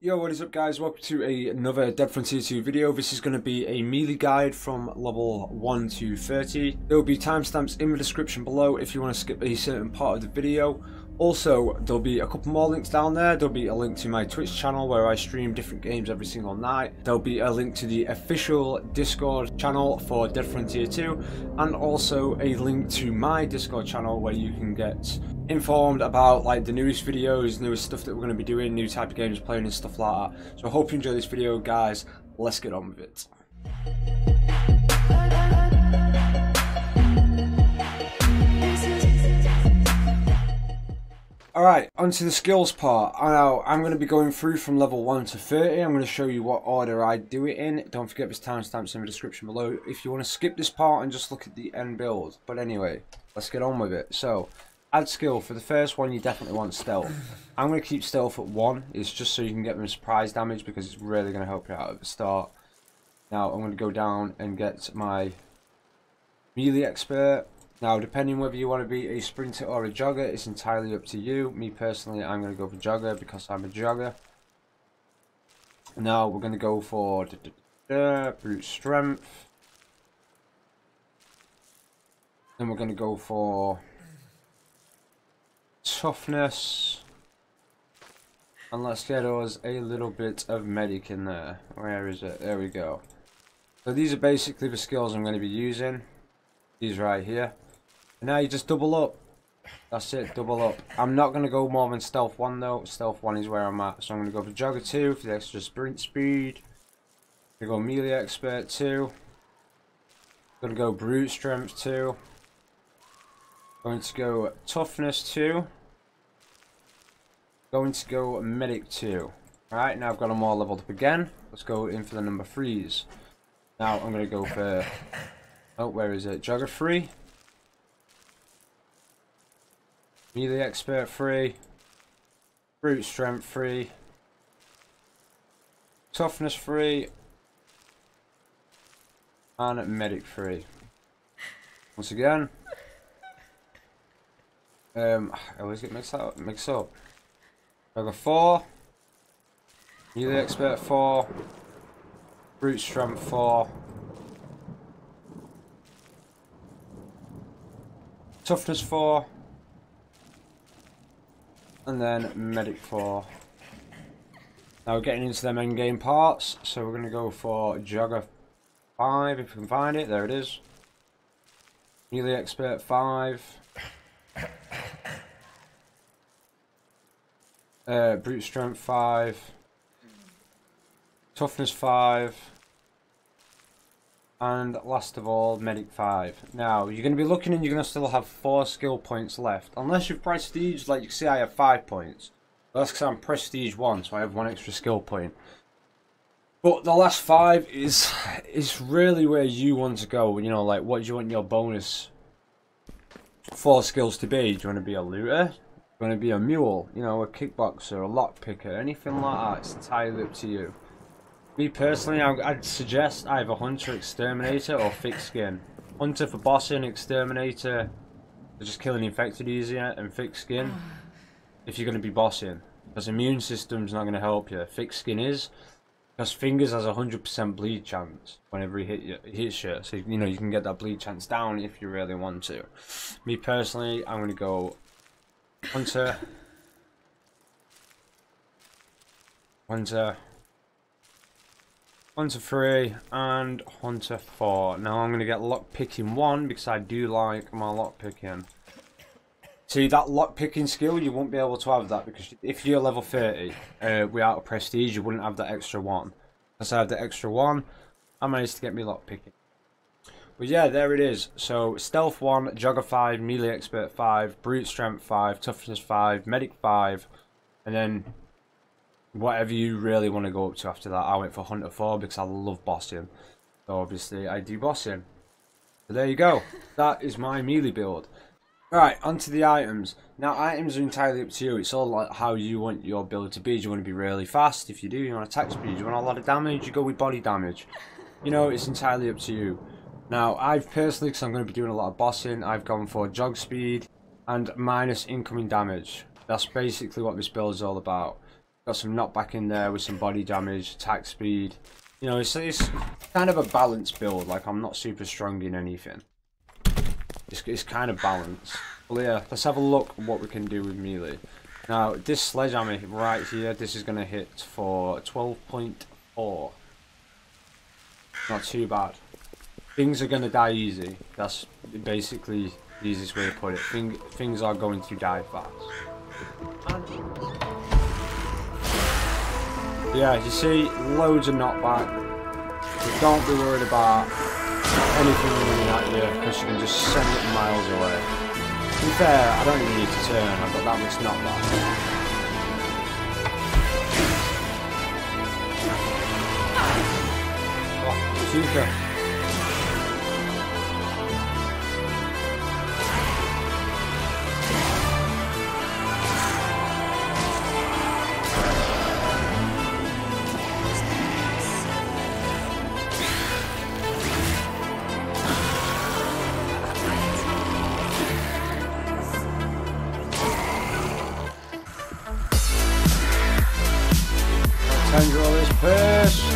Yo, what is up guys? Welcome to a, another Dead Frontier 2 video. This is going to be a melee guide from level 1 to 30. There will be timestamps in the description below if you want to skip a certain part of the video. Also, there'll be a couple more links down there. There'll be a link to my Twitch channel where I stream different games every single night. There'll be a link to the official Discord channel for Dead Frontier 2 and also a link to my Discord channel where you can get informed about like the newest videos, newest stuff that we're going to be doing, new type of games playing and stuff like that. So I hope you enjoy this video guys. Let's get on with it. Alright, onto the skills part. Now, I'm going to be going through from level 1 to 30. I'm going to show you what order I do it in. Don't forget there's timestamps in the description below if you want to skip this part and just look at the end build. But anyway, let's get on with it. So, add skill. For the first one, you definitely want stealth. I'm going to keep stealth at 1. It's just so you can get them surprise damage because it's really going to help you out at the start. Now, I'm going to go down and get my melee expert. Now, depending whether you want to be a sprinter or a jogger, it's entirely up to you. Me personally, I'm going to go for jogger because I'm a jogger. Now, we're going to go for da, da, da, brute strength. Then we're going to go for toughness. And let's get us a little bit of medic in there. Where is it? There we go. So these are basically the skills I'm going to be using. These right here. Now you just double up. That's it, double up. I'm not going to go more than Stealth 1 though. Stealth 1 is where I'm at. So I'm going to go for Jogger 2 for the extra sprint speed. I'm going to go Melee Expert 2. Going to go Brute Strength 2. Going to go Toughness 2. Going to go Medic 2. Alright, now I've got them all leveled up again. Let's go in for the number 3s. Now I'm going to go for... Oh, where is it? Jogger 3. Melee Expert 3. Brute Strength 3. Toughness 3. And Medic 3. Once again. Um, I always get mixed up. Mixed up. Jogger 4. Melee Expert 4. Brute Strength 4. Toughness 4 and then medic 4. Now we're getting into them end game parts, so we're going to go for jogger 5 if we can find it, there it is. Melee expert 5. Uh, brute strength 5. Toughness 5. And last of all, Medic 5. Now, you're going to be looking and you're going to still have 4 skill points left. Unless you've Prestige, like you can see I have 5 points. That's because I'm Prestige 1, so I have 1 extra skill point. But the last 5 is is really where you want to go. You know, like what do you want your bonus 4 skills to be? Do you want to be a looter? Do you want to be a mule? You know, a kickboxer, a lockpicker, anything like that. It's entirely up to you. Me personally, I'd suggest either Hunter, Exterminator, or Thick Skin. Hunter for bossing, Exterminator for just killing infected easier, and Thick Skin if you're going to be bossing. Because immune system's not going to help you. Thick Skin is. Because Fingers has a 100% bleed chance whenever he hit you, hits you. So, you know, you can get that bleed chance down if you really want to. Me personally, I'm going to go Hunter. Hunter. Hunter 3 and Hunter 4. Now I'm going to get lockpicking 1 because I do like my lockpicking. See, that lockpicking skill, you won't be able to have that because if you're level 30 uh, without a prestige, you wouldn't have that extra 1. Because I have the extra 1, I managed to get me lockpicking. But yeah, there it is. So, Stealth 1, Jogger 5, Melee Expert 5, Brute Strength 5, Toughness 5, Medic 5, and then whatever you really want to go up to after that. I went for Hunter 4 because I love bossing. So obviously I do bossing. So there you go. that is my melee build. Right, onto the items. Now items are entirely up to you. It's all like how you want your build to be. Do you want to be really fast? If you do, you want attack speed. Do you want a lot of damage? You go with body damage. You know, it's entirely up to you. Now, I've personally, because I'm going to be doing a lot of bossing, I've gone for jog speed and minus incoming damage. That's basically what this build is all about. Got some knockback in there with some body damage, attack speed. You know, it's, it's kind of a balanced build. Like, I'm not super strong in anything. It's, it's kind of balanced. Well, yeah, let's have a look at what we can do with melee. Now, this sledgehammer right here, this is going to hit for 12.4. Not too bad. Things are going to die easy. That's basically the easiest way to put it. Thing, things are going to die fast. Yeah, you see, loads of knockback. But don't be worried about anything running at you, because you can just send it miles away. To be fair, I don't even need to turn, I've got that much knockback. Oh, super. Tangle this push.